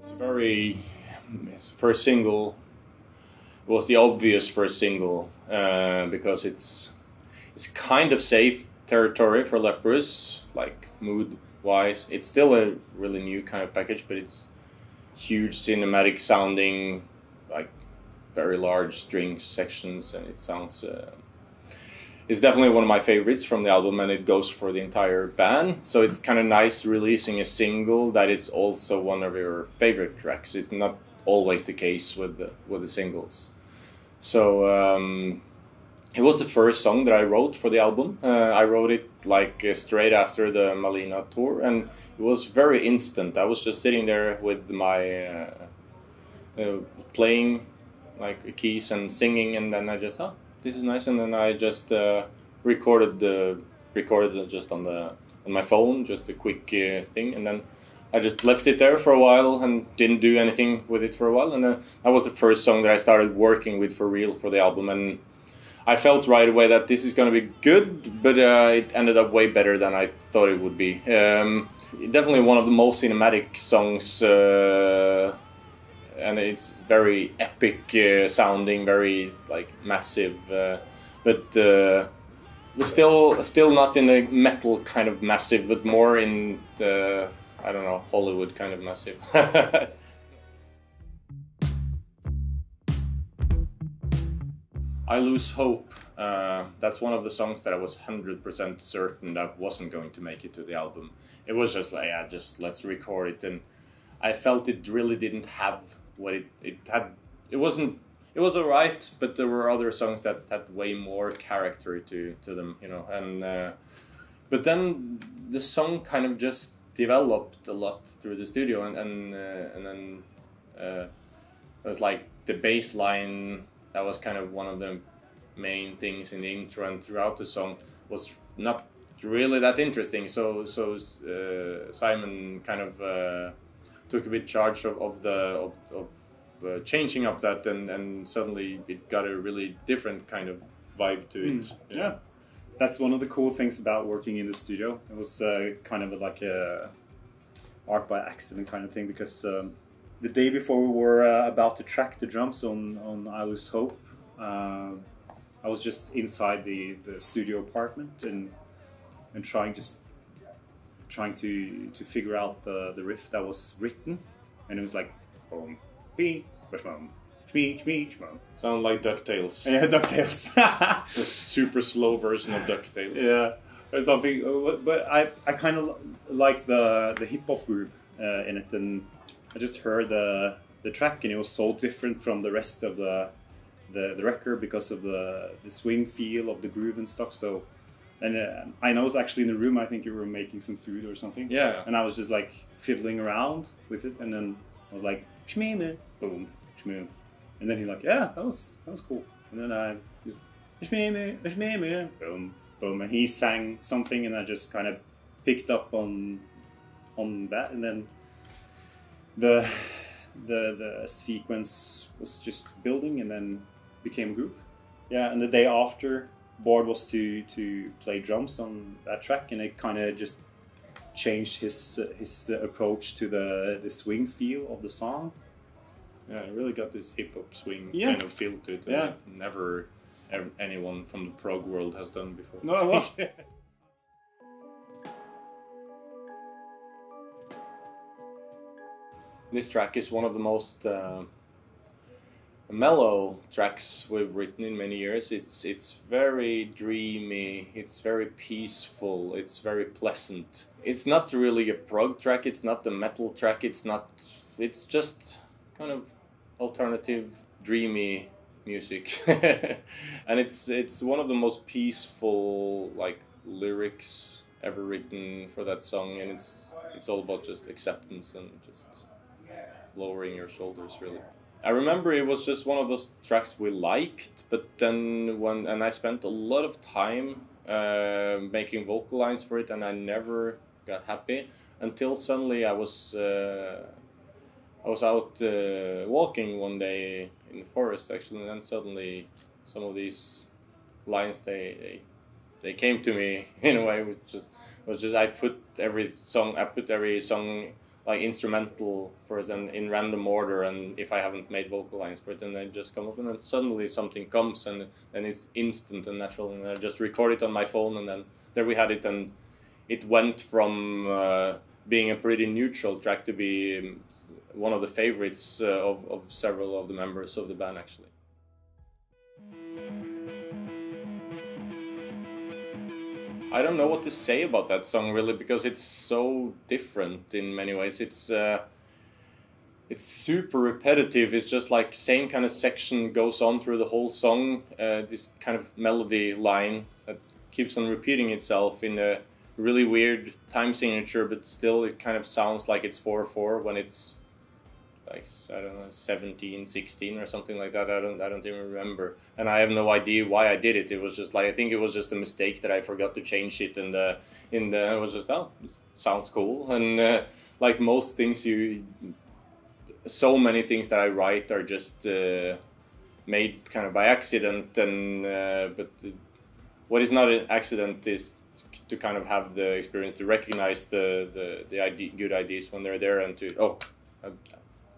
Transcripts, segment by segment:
It's very first single was the obvious first single uh, because it's it's kind of safe territory for Leprous, like mood wise. It's still a really new kind of package, but it's huge cinematic sounding, very large string sections, and it sounds. Uh, it's definitely one of my favorites from the album, and it goes for the entire band. So it's kind of nice releasing a single that is also one of your favorite tracks. It's not always the case with the with the singles. So um, it was the first song that I wrote for the album. Uh, I wrote it like uh, straight after the Malina tour, and it was very instant. I was just sitting there with my uh, uh playing like keys and singing, and then I just oh this is nice, and then I just uh, recorded the recorded just on the on my phone, just a quick uh, thing, and then I just left it there for a while and didn't do anything with it for a while. And then that was the first song that I started working with for real for the album. And I felt right away that this is going to be good, but uh, it ended up way better than I thought it would be. Um, definitely one of the most cinematic songs, uh, and it's very epic uh, sounding, very like massive, uh, but. Uh, still, still not in the metal kind of massive, but more in the I don't know, Hollywood kind of massive. I Lose Hope. Uh, that's one of the songs that I was 100% certain that wasn't going to make it to the album. It was just like, yeah, just let's record it. And I felt it really didn't have what it, it had. It wasn't, it was alright, but there were other songs that had way more character to, to them, you know. And, uh, but then the song kind of just developed a lot through the studio, and and uh, and then uh, it was like the bass line that was kind of one of the main things in the intro and throughout the song was not really that interesting. So so uh, Simon kind of uh, took a bit charge of, of the of, of uh, changing up that, and and suddenly it got a really different kind of vibe to it. Mm. yeah. yeah that's one of the cool things about working in the studio. It was uh, kind of like a art by accident kind of thing because um, the day before we were uh, about to track the drums on on I Lose Hope, uh, I was just inside the the studio apartment and and trying just trying to to figure out the the riff that was written, and it was like boom, beep, boom, Shmee, shmee, shmoo. Sound like DuckTales. Yeah, DuckTales. the super slow version of DuckTales. Yeah, or something. Uh, but I, I kind of like the the hip hop groove uh, in it, and I just heard the the track, and it was so different from the rest of the the, the record because of the the swing feel of the groove and stuff. So. And uh, I know it's actually in the room. I think you were making some food or something. Yeah. And I was just like fiddling around with it, and then I was like, shmee, boom, shmoo, and then he's like, yeah, that was that was cool. And then I just boom, boom, and he sang something, and I just kind of picked up on on that, and then the the the sequence was just building, and then became a groove. Yeah, and the day after, Bård was to to play drums on that track, and it kind of just changed his his approach to the the swing feel of the song yeah, it really got this hip hop swing yeah. kind of feel to it. Yeah. never ever, anyone from the prog world has done before. No, well. this track is one of the most uh, mellow tracks we've written in many years. It's it's very dreamy. It's very peaceful. It's very pleasant. It's not really a prog track. It's not a metal track. It's not. It's just kind of alternative, dreamy music, and it's it's one of the most peaceful like lyrics ever written for that song, and it's it's all about just acceptance and just lowering your shoulders, really. I remember it was just one of those tracks we liked, but then when and I spent a lot of time uh, making vocal lines for it, and I never got happy until suddenly I was. Uh, I was out uh, walking one day in the forest actually, and then suddenly some of these lines they, they they came to me in a way which just was just I put every song I put every song like instrumental for and in random order and if I haven't made vocal lines for it and they just come up and then suddenly something comes and then it's instant and natural and I just record it on my phone and then there we had it and it went from uh, being a pretty neutral track to be um, one of the favorites uh, of, of several of the members of the band actually. I don't know what to say about that song really because it's so different in many ways. It's uh, it's super repetitive. It's just like same kind of section goes on through the whole song. Uh, this kind of melody line that keeps on repeating itself in a really weird time signature, but still it kind of sounds like it's four four when it's like I don't know 17 16 or something like that. I don't I don't even remember. And I have no idea why I did it. It was just like I think it was just a mistake that I forgot to change it and the in the it was just oh sounds cool. And uh, like most things you so many things that I write are just uh, made kind of by accident. And uh, but what is not an accident is to kind of have the experience to recognize the the, the good ideas when they're there and to oh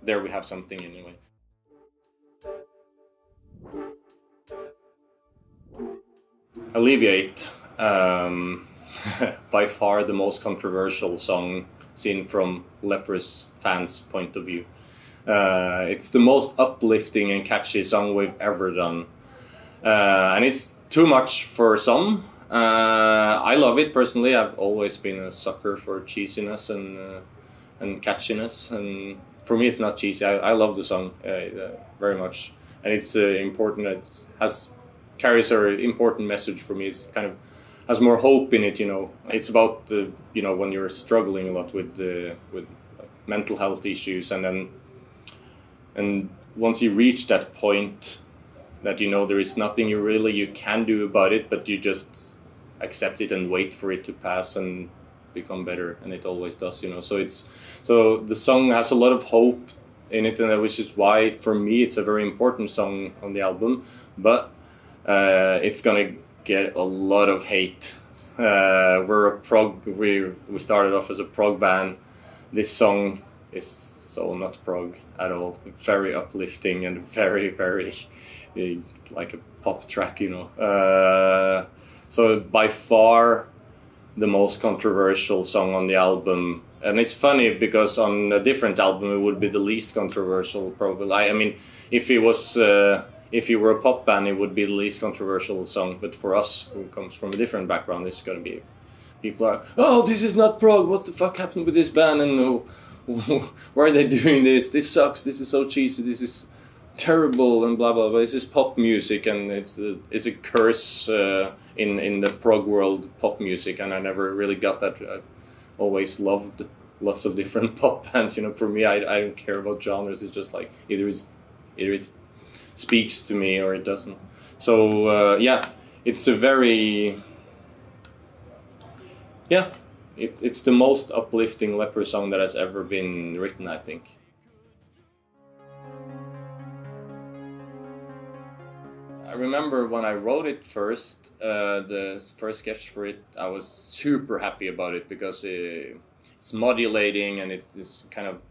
there we have something anyway. Alleviate, um, by far the most controversial song seen from Leprous fans' point of view. Uh, it's the most uplifting and catchy song we've ever done. Uh, and it's too much for some. Uh, I love it personally. I've always been a sucker for cheesiness and uh, and catchiness, and for me, it's not cheesy. I, I love the song uh, uh, very much, and it's uh, important. It has carries an important message for me. It's kind of has more hope in it. You know, it's about uh, you know when you're struggling a lot with with mental health issues, and then and once you reach that point that you know there is nothing you really you can do about it, but you just accept it and wait for it to pass and become better, and it always does, you know. So it's so the song has a lot of hope in it, and which is why for me it's a very important song on the album. But uh, it's gonna get a lot of hate. Uh, we're a prog. We we started off as a prog band. This song is so not prog at all. Very uplifting and very very uh, like a pop track, you know. Uh, so by far the most controversial song on the album. And it's funny because on a different album it would be the least controversial probably. I, I mean, if it was uh, if you were a pop band, it would be the least controversial song. But for us, who comes from a different background, it's gonna be people are oh this is not prog. What the fuck happened with this band? And uh, why are they doing this? This sucks. This is so cheesy. This is terrible and blah blah blah. This is pop music and it's a, it's a curse uh, in in the prog world pop music and I never really got that. I always loved lots of different pop bands. You know, for me, I, I don't care about genres. It's just like either is either it speaks to me or it doesn't. So uh, yeah, it's a very yeah. It, it's the most uplifting Leprous song that has ever been written, I think. I remember when I wrote it first, uh, the first sketch for it, I was super happy about it because it, it's modulating and it is kind of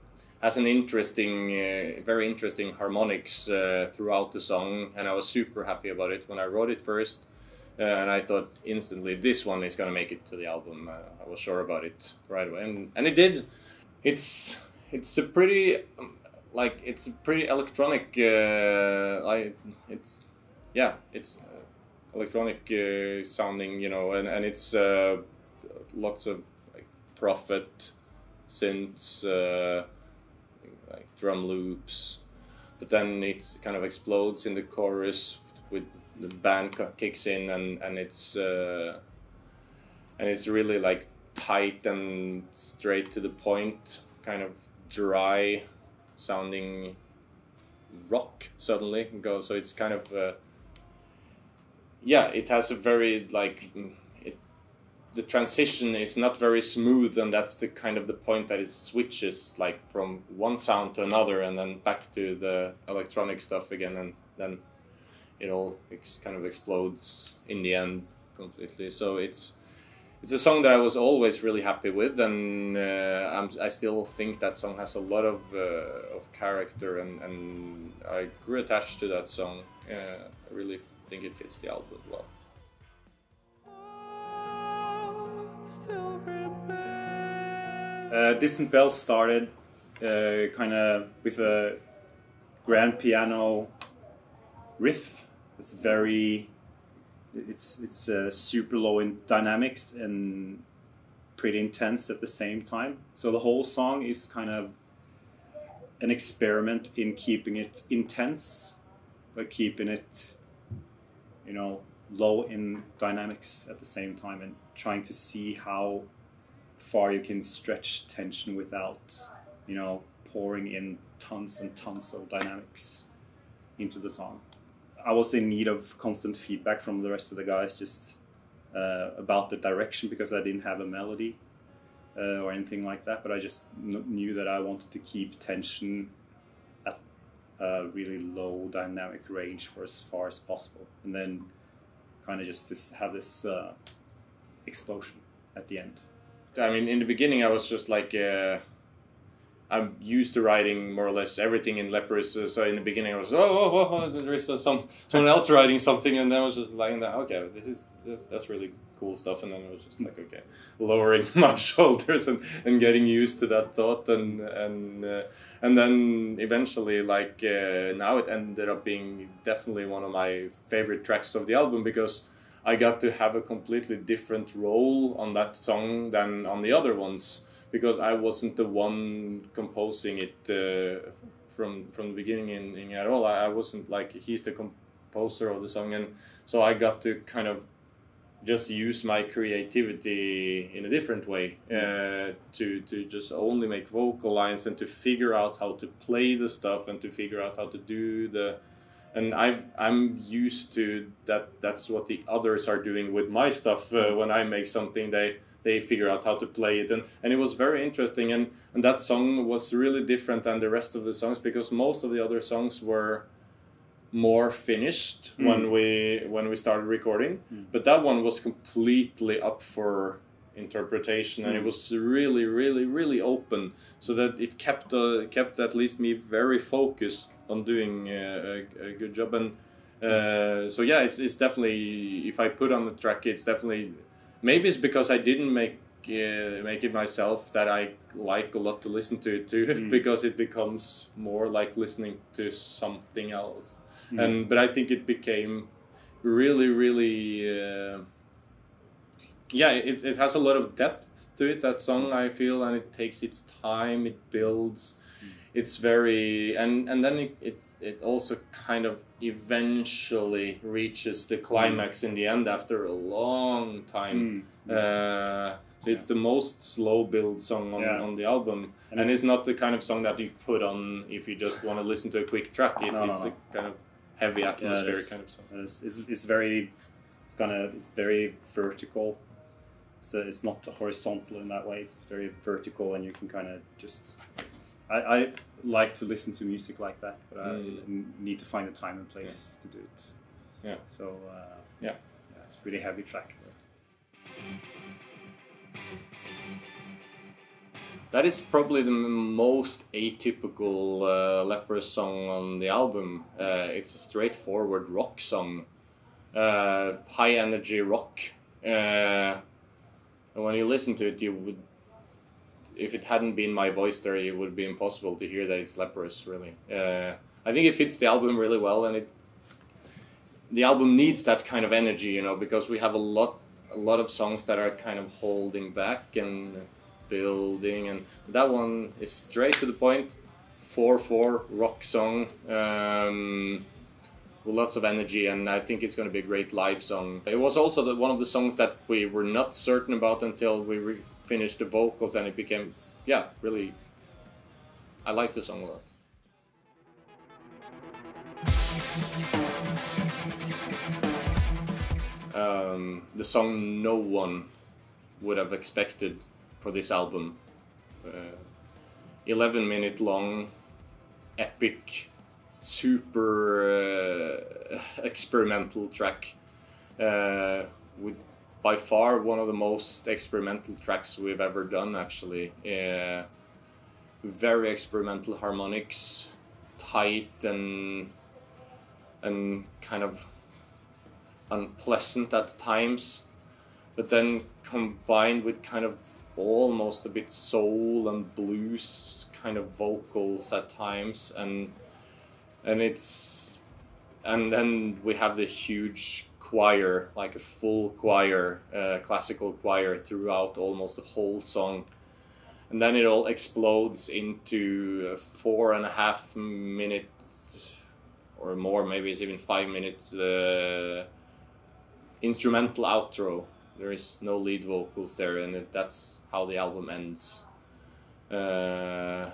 has an interesting, uh, very interesting harmonics uh, throughout the song, and I was super happy about it when I wrote it first. Uh, and I thought instantly this one is gonna make it to the album. Uh, I was sure about it right away, and, and it did. It's it's a pretty um, like it's a pretty electronic. Uh, I it's yeah, it's uh, electronic uh, sounding, you know, and and it's uh, lots of like Prophet synths, like drum loops, but then it kind of explodes in the chorus with the band kicks in and and it's uh, and it's really like tight and straight to the point, kind of dry sounding rock suddenly go so it's kind of uh, yeah, it has a very like it the transition is not very smooth, and that's the kind of the point that it switches like from one sound to another, and then back to the electronic stuff again, and then it all kind of explodes in the end completely. So it's it's a song that I was always really happy with, and uh, I still think that song has a lot of uh, of character, and, and I grew attached to that song. Uh, really think it fits the album well. Uh, Distant Bells started uh, kind of with a grand piano riff. It's very, it's it's uh, super low in dynamics and pretty intense at the same time. So the whole song is kind of an experiment in keeping it intense, but keeping it, you know, low in dynamics at the same time, and trying to see how far you can stretch tension without, you know, pouring in tons and tons of dynamics into the song. I was in need of constant feedback from the rest of the guys just uh, about the direction because I didn't have a melody uh, or anything like that, but I just kn- knew that I wanted to keep tension a really low dynamic range for as far as possible, and then kind of just this, have this uh, explosion at the end. I mean, in the beginning, I was just like, uh, I'm used to writing more or less everything in Leprous. So, so in the beginning, I was, oh, oh, oh, oh there is uh, some someone else writing something, and then I was just like, okay, this is this, that's really cool stuff. And then I was just like, okay, lowering my shoulders and, and getting used to that thought, and and uh, and then eventually, like uh, now, it ended up being definitely one of my favorite tracks of the album because. I got to have a completely different role on that song than on the other ones because I wasn't the one composing it uh, from from the beginning in, in at all. I, I wasn't like he's the composer of the song, and so I got to kind of just use my creativity in a different way uh, to to just only make vocal lines and to figure out how to play the stuff and to figure out how to do the and I've I'm used to that. That's what the others are doing with my stuff. Uh, when I make something, they they figure out how to play it, and and it was very interesting. And and that song was really different than the rest of the songs because most of the other songs were more finished Mm. when we when we started recording, Mm. but that one was completely up for interpretation and it Mm. was really really really open so that it kept uh, kept at least me very focused on doing uh, a, a good job and uh, so yeah it's, it's definitely if i put on the track it's definitely maybe it's because i didn't make uh, make it myself that i like a lot to listen to it too Mm. because it becomes more like listening to something else Mm. and but i think it became really really uh, yeah it, it has a lot of depth to it that song i feel and it takes its time it builds it's very and and then it, it it also kind of eventually reaches the climax in the end after a long time Mm. uh, so it's the most slow build song on, Yeah. on the album And and, it's not the kind of song that you put on if you just want to listen to a quick track it, No, it's no. a kind of heavy atmospheric it's- kind of song It's, it's, it's very, it's gonna, it's very vertical. So it's not horizontal in that way. It's very vertical, and you can kind of just. I, I like to listen to music like that, but I Mm. need to find a time and place to do it. Yeah. So uh, Yeah. yeah, it's a pretty heavy track. That is probably the most atypical uh, Leprous song on the album. Uh, it's a straightforward rock song, uh, high energy rock. Uh, and when you listen to it, you would, if it hadn't been my voice there, it would be impossible to hear that it's Leprous. Really, uh, I think it fits the album really well, and it. The album needs that kind of energy, you know, because we have a lot, a lot of songs that are kind of holding back and building and that one is straight to the point 4-4 rock song um, with lots of energy and i think it's going to be a great live song it was also the, one of the songs that we were not certain about until we finished the vocals and it became yeah really i like the song a lot um, the song no one would have expected for this album. Uh, 11 minute long, epic, super uh, experimental track uh, with by far one of the most experimental tracks we've ever done actually. Uh, very experimental harmonics tight and and kind of unpleasant at times but then combined with kind of almost a bit soul and blues kind of vocals at times and and it's and then we have the huge choir like a full choir uh, classical choir throughout almost the whole song and then it all explodes into a four and a half minutes or more maybe it's even five minutes uh, instrumental outro there is no lead vocals there, and that's how the album ends. Uh,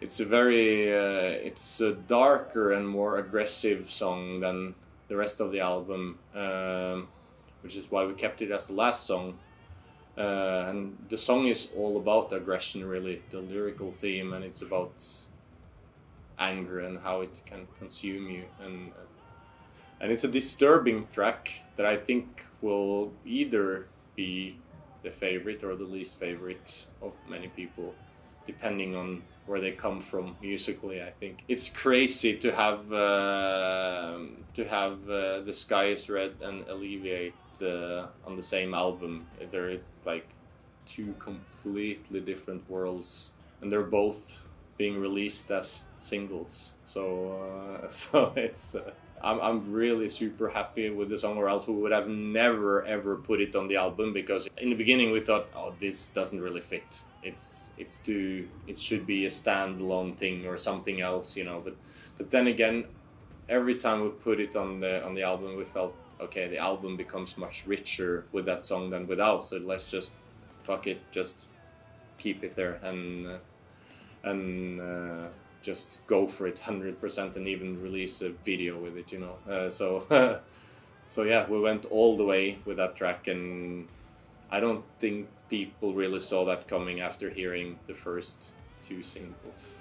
it's a very uh, it's a darker and more aggressive song than the rest of the album, um, which is why we kept it as the last song. Uh, and the song is all about aggression, really, the lyrical theme, and it's about anger and how it can consume you and and it's a disturbing track that I think will either be the favorite or the least favorite of many people, depending on where they come from musically. I think it's crazy to have uh, to have uh, the sky is red and alleviate uh, on the same album. They're like two completely different worlds, and they're both being released as singles. So uh, so it's uh, I'm, I'm really super happy with the song, or else we would have never ever put it on the album because in the beginning we thought, oh, this doesn't really fit. It's it's too it should be a standalone thing or something else, you know. But but then again, every time we put it on the on the album, we felt okay, the album becomes much richer with that song than without. So let's just fuck it, just keep it there and uh, and. Uh, just go for it 100% and even release a video with it, you know. Uh, so, so yeah, we went all the way with that track, and I don't think people really saw that coming after hearing the first two singles.